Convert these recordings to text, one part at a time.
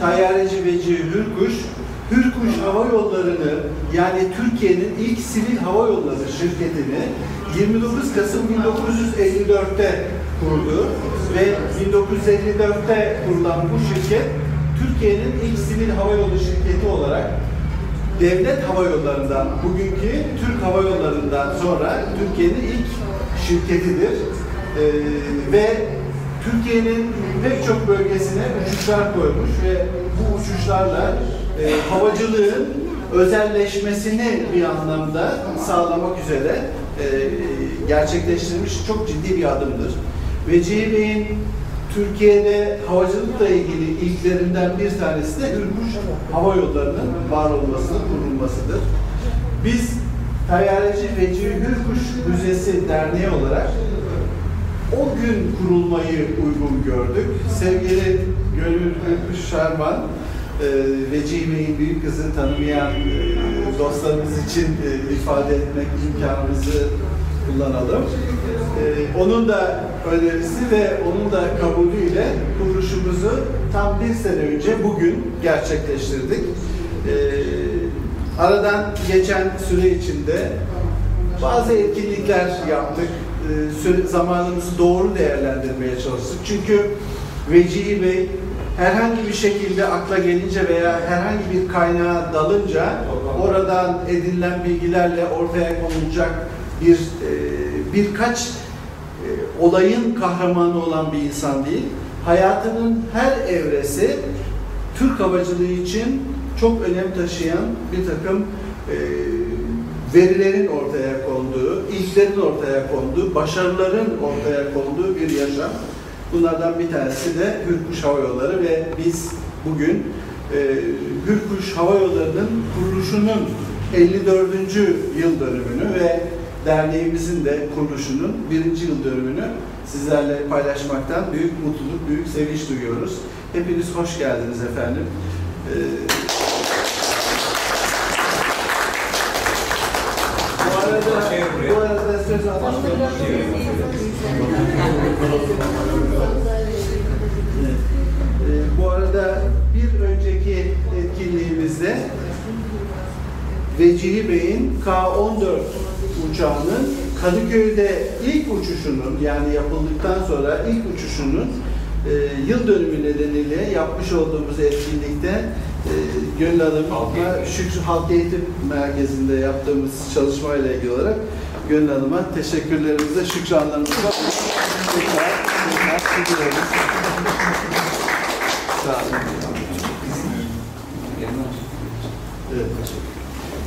tayyareci Vecihi Hürkuş, Hürkuş Hava Yolları'nı yani Türkiye'nin ilk sivil hava yolları şirketini 29 Kasım 1954'te kurdu ve 1954'te kurulan bu şirket Türkiye'nin ilk sivil hava yolu şirketi olarak devlet hava yollarından, bugünkü Türk Hava Yolları'ndan sonra Türkiye'nin ilk şirketidir. Ee, ve Türkiye'nin pek çok bölgesine uçuşlar koymuş ve bu uçuşlarla e, havacılığın özelleşmesini bir anlamda sağlamak üzere e, gerçekleştirilmiş çok ciddi bir adımdır. Vecihi Bey'in Türkiye'de havacılıkla ilgili ilklerinden bir tanesi de Hürkuş Hava Yolları'nın var olması, kurulmasıdır. Biz Tayyareci Vecihi Hürkuş Müzesi Derneği olarak o gün kurulmayı uygun gördük. Sevgili Gönül Şarman, e, Vecihi Bey'in büyük kızını tanımayan e, dostlarımız için e, ifade etmek imkanımızı kullanalım. Ee, onun da önerisi ve onun da kabulüyle kuruluşumuzu tam bir sene önce bugün gerçekleştirdik. Aradan geçen süre içinde bazı etkinlikler yaptık. Süre, zamanımızı doğru değerlendirmeye çalıştık. Çünkü Vecihi Bey herhangi bir şekilde akla gelince veya herhangi bir kaynağa dalınca oradan edinilen bilgilerle ortaya konulacak bir e, birkaç e, olayın kahramanı olan bir insan değil. Hayatının her evresi Türk havacılığı için çok önem taşıyan bir takım e, verilerin ortaya konduğu, ilklerin ortaya konduğu, başarıların ortaya konduğu bir yaşam. Bunlardan bir tanesi de Hürkuş Hava Yolları ve biz bugün e, Hürkuş Hava Yolları'nın kuruluşunun 54. yıl dönümünü ve derneğimizin de kuruluşunun birinci yıl dönümünü sizlerle paylaşmaktan büyük mutluluk, büyük sevinç duyuyoruz. Hepiniz hoş geldiniz efendim. Ee, bu arada, bu arada bir önceki etkinliğimizde Vecihi Bey'in K-14 uçağının Kadıköy'de ilk uçuşunun yani yapıldıktan sonra ilk uçuşunun e, yıl dönümü nedeniyle yapmış olduğumuz etkinlikte e, Gönül Hanım'a Şükrü Halk Eğitim Merkezi'nde yaptığımız çalışmayla ilgili olarak Gönül Hanım'a teşekkürlerimizi, şükranlarımızı tekrar, tekrar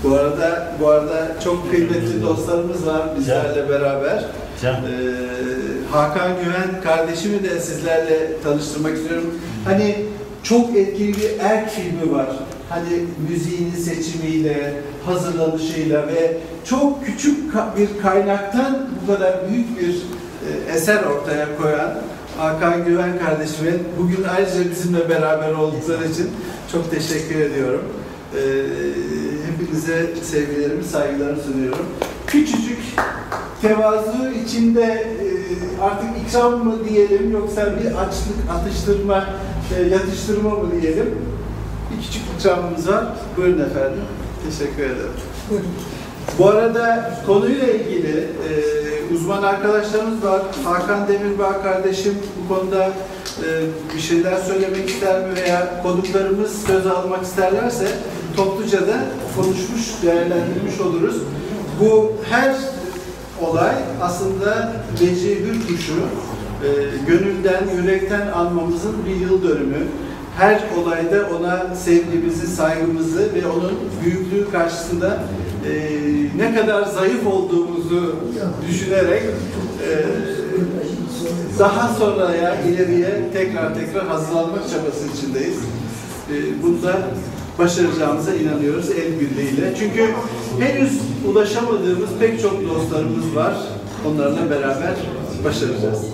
Bu arada bu arada çok kıymetli dostlarımız var bizlerle beraber. Can. Ee, Hakan Güven kardeşimi de sizlerle tanıştırmak istiyorum. Hani çok etkili bir erk filmi var. Hani müziğinin seçimiyle, hazırlanışıyla ve çok küçük bir kaynaktan bu kadar büyük bir e, eser ortaya koyan Hakan Güven kardeşime bugün ayrıca bizimle beraber oldukları için çok teşekkür ediyorum. Ee, hepinize sevgilerimi, saygılarımı sunuyorum. Küçücük tevazu içinde e, artık ikram mı diyelim yoksa bir açlık, atıştırma, e, yatıştırma mı diyelim? Bir küçük ikramımız var. Buyurun efendim. Teşekkür ederim. Bu arada konuyla ilgili e, uzman arkadaşlarımız var. Hakan Demirbağ kardeşim bu konuda e, bir şeyler söylemek ister mi veya konuklarımız söz almak isterlerse topluca da konuşmuş, değerlendirmiş oluruz. Bu her olay aslında Vecihi Hürkuş'u e, gönülden, yürekten anmamızın bir yıl dönümü. Her olayda ona sevgimizi, saygımızı ve onun büyüklüğü karşısında e, ne kadar zayıf olduğumuzu düşünerek e, daha sonraya, ileriye tekrar tekrar hazırlanmak çabası içindeyiz. E, bunda başaracağımıza inanıyoruz el birliğiyle. Çünkü henüz ulaşamadığımız pek çok dostlarımız var. Onlarla beraber başaracağız.